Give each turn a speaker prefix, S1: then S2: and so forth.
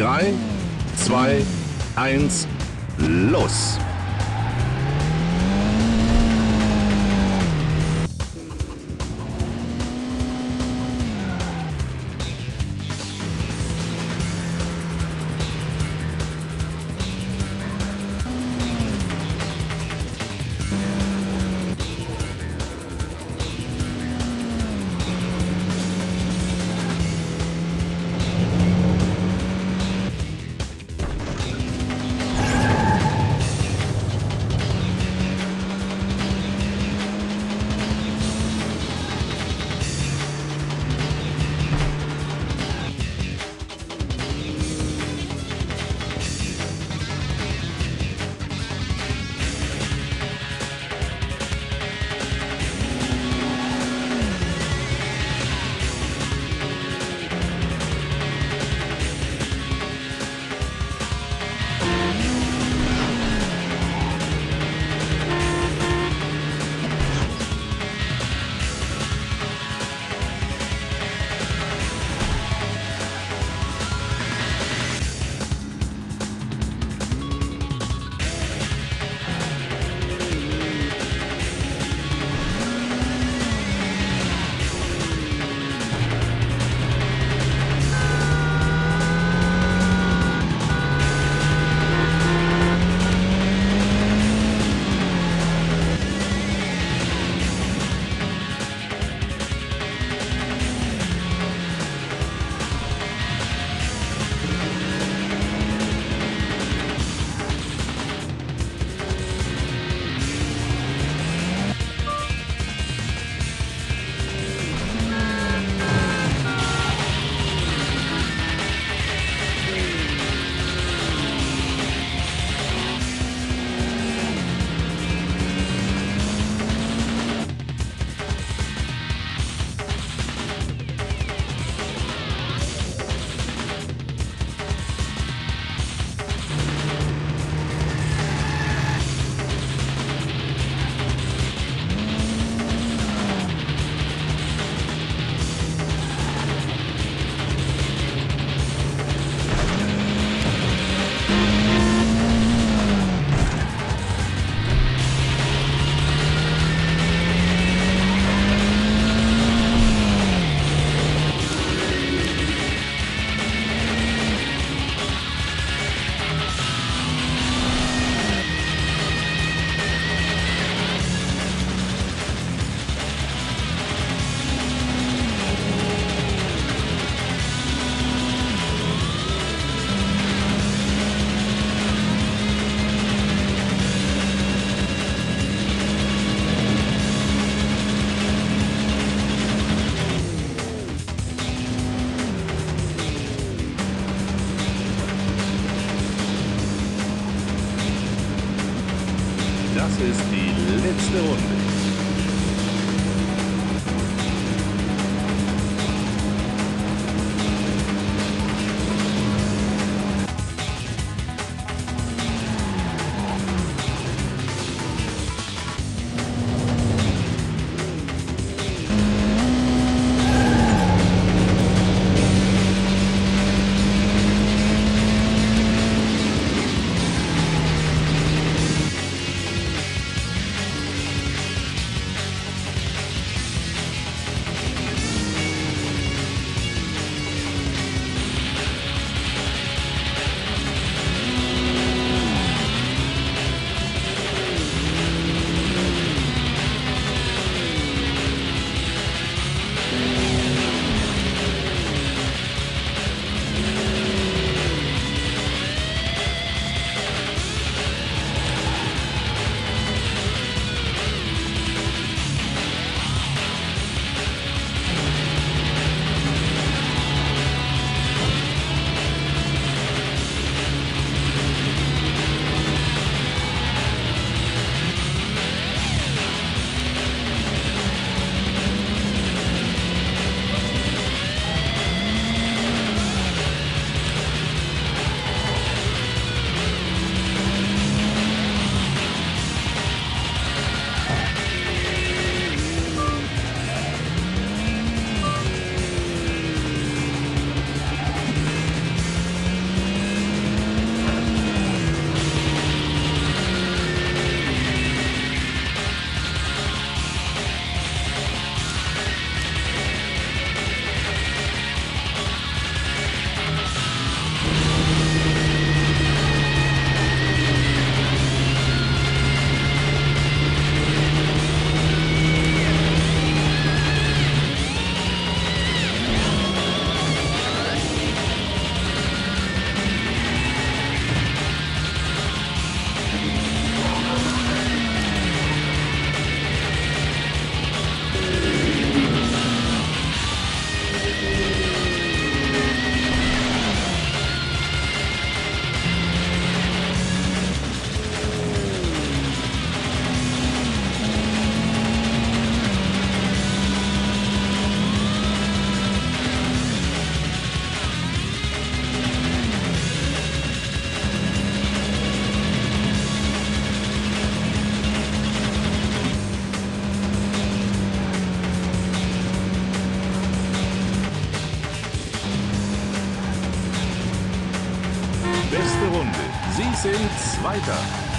S1: 3, 2, 1, los! Ist die letzte Beste Runde. Sie sind Zweiter.